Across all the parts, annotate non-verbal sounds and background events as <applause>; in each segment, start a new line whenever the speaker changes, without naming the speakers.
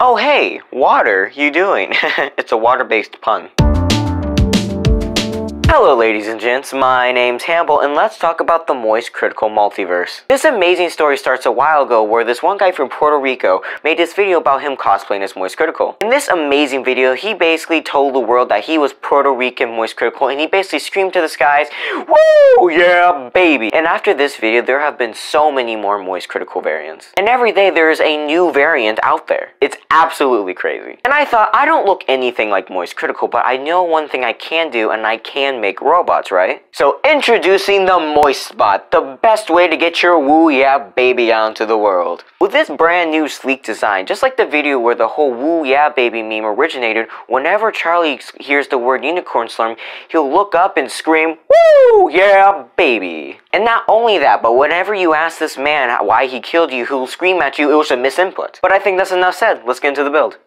Oh hey, water, you doing? <laughs> it's a water-based pun. Hello ladies and gents, my name's Hamble and let's talk about the Moist Critical Multiverse. This amazing story starts a while ago where this one guy from Puerto Rico made this video about him cosplaying as Moist Critical. In this amazing video, he basically told the world that he was Puerto Rican Moist Critical and he basically screamed to the skies, Woo! Yeah, baby! And after this video, there have been so many more Moist Critical variants. And every day there is a new variant out there. It's absolutely crazy. And I thought, I don't look anything like Moist Critical, but I know one thing I can do and I can make robots, right? So introducing the Moistbot, the best way to get your woo yeah baby onto the world. With this brand new sleek design, just like the video where the whole woo yeah baby meme originated, whenever Charlie hears the word unicorn slime, he'll look up and scream, woo yeah baby. And not only that, but whenever you ask this man why he killed you, he'll scream at you it was a misinput. But I think that's enough said, let's get into the build.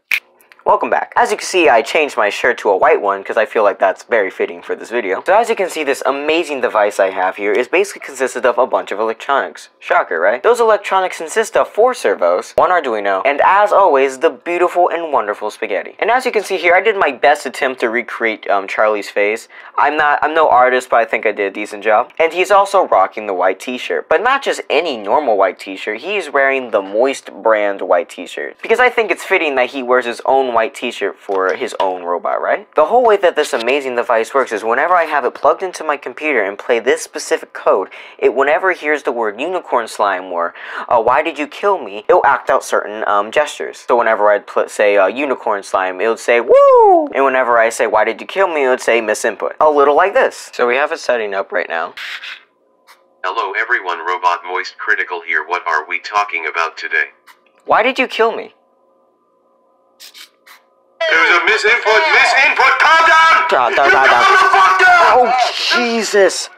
Welcome back. As you can see, I changed my shirt to a white one because I feel like that's very fitting for this video. So as you can see, this amazing device I have here is basically consisted of a bunch of electronics. Shocker, right? Those electronics consist of four servos, one Arduino, and as always, the beautiful and wonderful spaghetti. And as you can see here, I did my best attempt to recreate um, Charlie's face. I'm not, I'm no artist, but I think I did a decent job. And he's also rocking the white t-shirt, but not just any normal white t-shirt. He's wearing the Moist brand white t-shirt because I think it's fitting that he wears his own white t-shirt for his own robot, right? The whole way that this amazing device works is whenever I have it plugged into my computer and play this specific code, it whenever it hears the word unicorn slime or uh, why did you kill me, it'll act out certain um, gestures. So whenever I'd say uh, unicorn slime, it would say woo! And whenever I say why did you kill me, it would say misinput. A little like this. So we have it setting up right now.
Hello everyone Robot Moist Critical here what are we talking about today?
Why did you kill me?
There's a misinput, misinput, calm down!
Down, down,
You
down, down.
calm down!
Oh, Jesus!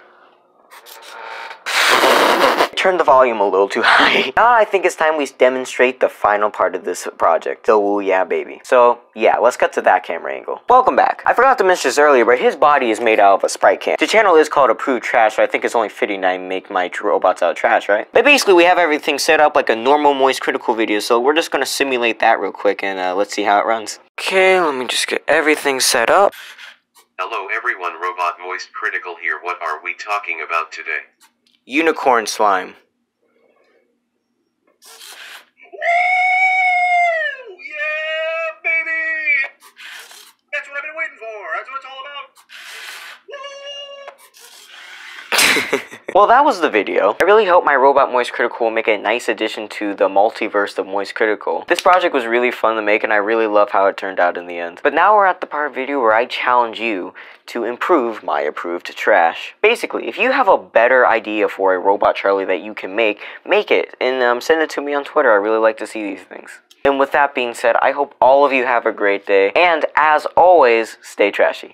Turn the volume a little too <laughs> high. Now I think it's time we demonstrate the final part of this project, the Woo Yeah Baby. So, yeah, let's cut to that camera angle. Welcome back. I forgot to mention this earlier, but his body is made out of a sprite can. The channel is called Approved Trash, so I think it's only fitting I make my robots out of trash, right? But basically, we have everything set up like a normal Moist Critical video, so we're just gonna simulate that real quick and uh, let's see how it runs. Okay, let me just get everything set up.
Hello everyone Robot Moist Critical here what are we talking about today?
Unicorn slime.
Yeah, baby! That's what I've been waiting for. That's what it's all about.
Well, that was the video. I really hope my Robot Moist Critical will make a nice addition to the multiverse of Moist Critical. This project was really fun to make and I really love how it turned out in the end. But now we're at the part of the video where I challenge you to improve my approved trash. Basically, if you have a better idea for a Robot Charlie that you can make, make it and um, send it to me on Twitter. I really like to see these things. And with that being said, I hope all of you have a great day. And as always, stay trashy.